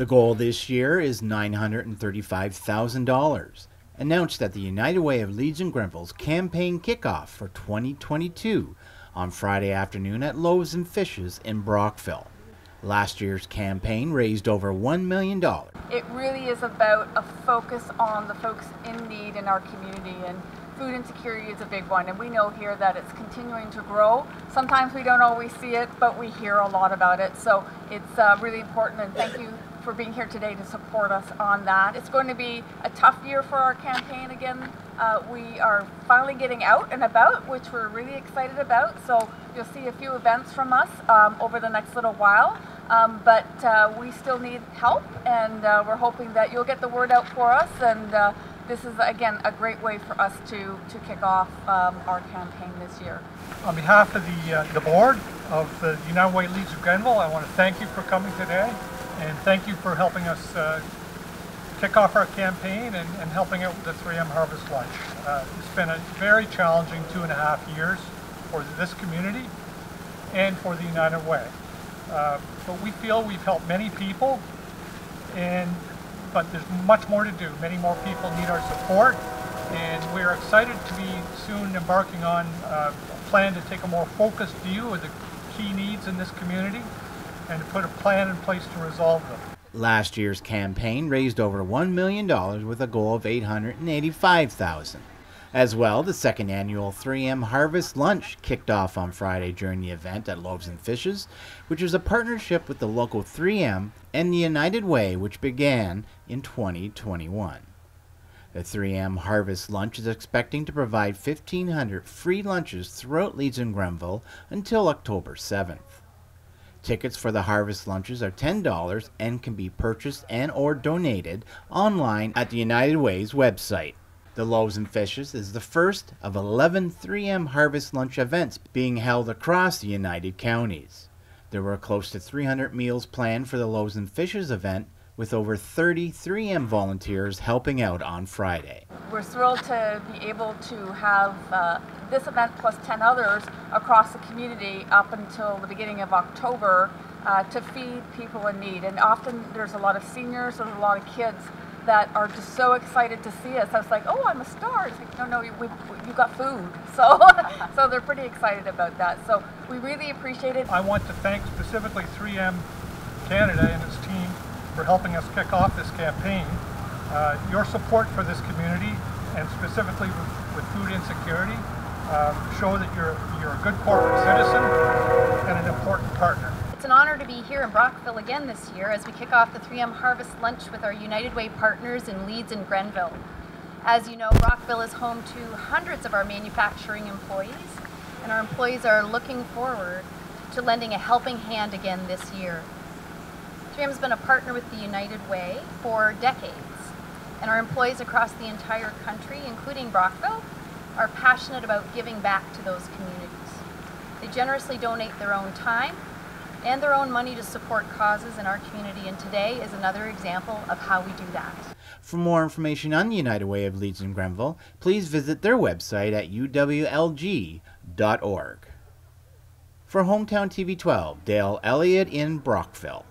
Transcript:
The goal this year is $935,000, announced at the United Way of Leeds and Grenville's campaign kickoff for 2022 on Friday afternoon at Loaves and Fishes in Brockville. Last year's campaign raised over $1 million. It really is about a focus on the folks in need in our community and food insecurity is a big one and we know here that it's continuing to grow. Sometimes we don't always see it but we hear a lot about it so it's uh, really important and thank you for being here today to support us on that. It's going to be a tough year for our campaign again. Uh, we are finally getting out and about, which we're really excited about. So you'll see a few events from us um, over the next little while. Um, but uh, we still need help, and uh, we're hoping that you'll get the word out for us. And uh, this is again a great way for us to to kick off um, our campaign this year. On behalf of the uh, the board of the United Way Leeds of Grenville, I want to thank you for coming today. And thank you for helping us uh, kick off our campaign and, and, helping out with the 3M Harvest Lunch. Uh, it's been a very challenging two and a half years for this community and for the United Way. Uh, but we feel we've helped many people, and but there's much more to do. Many more people need our support, and we're excited to be soon embarking on uh, a plan to take a more focused view of the key needs in this community and to put a plan in place to resolve them. Last year's campaign raised over $1 million with a goal of 885,000. As well, the second annual 3M Harvest Lunch kicked off on Friday during the event at Loaves and Fishes, which is a partnership with the local 3M and the United Way, which began in 2021. The 3M Harvest Lunch is expecting to provide 1,500 free lunches throughout Leeds and Grenville until October 7th. Tickets for the harvest lunches are $10 and can be purchased and or donated online at the United Way's website. The Loaves and Fishes is the first of 11 3M Harvest Lunch events being held across the United Counties. There were close to 300 meals planned for the Loaves and Fishes event, with over 30 3M volunteers helping out on Friday. We're thrilled to be able to have uh, this event plus 10 others across the community up until the beginning of October uh, to feed people in need. And often there's a lot of seniors, there's a lot of kids that are just so excited to see us. I was like, oh, I'm a star. It's like, no, no, you, we, you got food. So, so they're pretty excited about that. So we really appreciate it. I want to thank specifically 3M Canada and its team for helping us kick off this campaign. Uh, your support for this community, and specifically with, with food insecurity, uh, show that you're, you're a good corporate citizen and an important partner. It's an honor to be here in Brockville again this year as we kick off the 3M Harvest Lunch with our United Way partners in Leeds and Grenville. As you know, Brockville is home to hundreds of our manufacturing employees, and our employees are looking forward to lending a helping hand again this year. 3M has been a partner with the United Way for decades, and our employees across the entire country, including Brockville, are passionate about giving back to those communities. They generously donate their own time and their own money to support causes in our community, and today is another example of how we do that. For more information on the United Way of Leeds and Grenville, please visit their website at uwlg.org. For Hometown TV 12, Dale Elliott in Brockville.